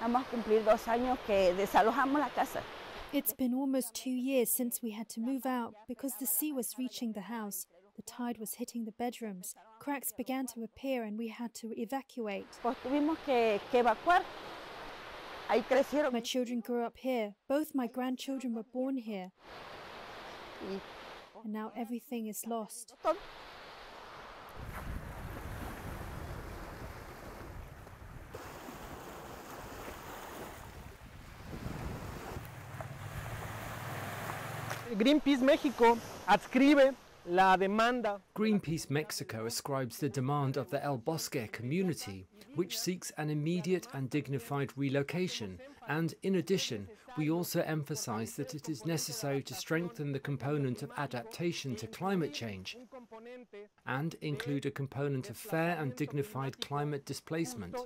Vamos a cumplir dos años que desalojamos la casa. It's been almost two years since we had to move out because the sea was reaching the house. The tide was hitting the bedrooms. Cracks began to appear and we had to evacuate. Pues tuvimos que, que evacuar. Ahí crecieron. My children grew up here. Both my grandchildren were born here. And now everything is lost. Greenpeace México adscribe la demanda Greenpeace Mexico ascribes the demand of the El Bosque community, which seeks an immediate and dignified relocation. And in addition, we also emphasize that it is necessary to strengthen the component of adaptation to climate change and include a component of fair and dignified climate displacement.